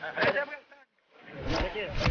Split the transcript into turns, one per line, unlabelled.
Хотя бы так.